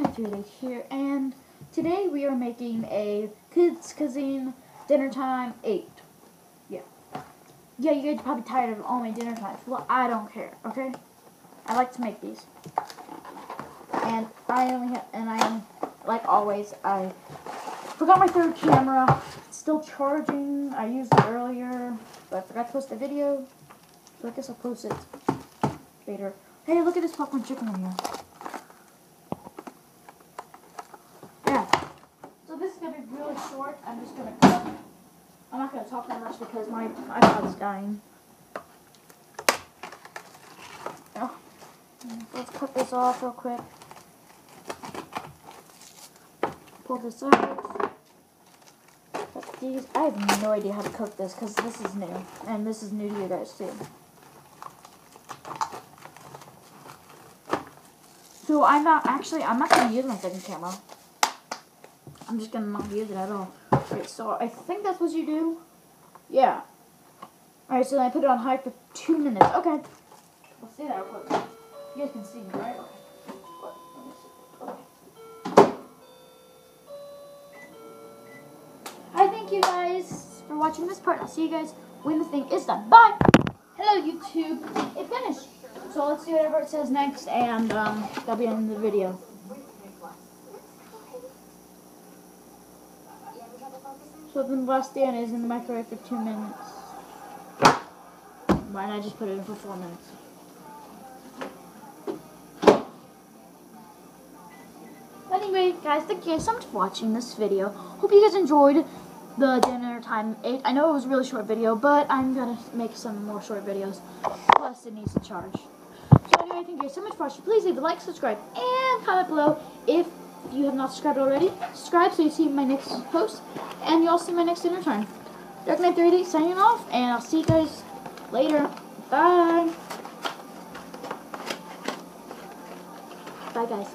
Here, and today we are making a Kids Cuisine Dinner Time 8. Yeah. Yeah, you guys are probably tired of all my dinner times. Well, I don't care, okay? I like to make these. And I only have, and I like always, I forgot my third camera. It's still charging. I used it earlier, but I forgot to post a video. So I guess I'll post it later. Hey, look at this popcorn chicken in here. Yeah. So this is gonna be really short. I'm just gonna cut. I'm not gonna talk that much because my iPod's dying. Oh. Let's cut this off real quick. Pull this. Cut these. I have no idea how to cook this because this is new. And this is new to you guys too. So I'm not actually I'm not gonna use my second camera. I'm just gonna not use it at all. Alright, so I think that's what you do. Yeah. Alright, so then I put it on high for two minutes. Okay. Let's see that real quick. You guys can see me, right? Okay. Hi, thank you guys for watching this part. I'll see you guys when the thing is done. Bye! Hello, YouTube. It finished. So let's see whatever it says next, and um, that'll be in the video. So the last stand is in the microwave for two minutes. Why not just put it in for four minutes? Anyway, guys, thank you so much for watching this video. Hope you guys enjoyed the dinner time 8. I know it was a really short video, but I'm going to make some more short videos. Plus, it needs to charge. So anyway, thank you so much for watching. Please leave a like, subscribe, and comment below if you have not subscribed already. Subscribe so you see my next post, and you'll see my next dinner time. Dark Knight 3D signing off, and I'll see you guys later. Bye. Bye, guys.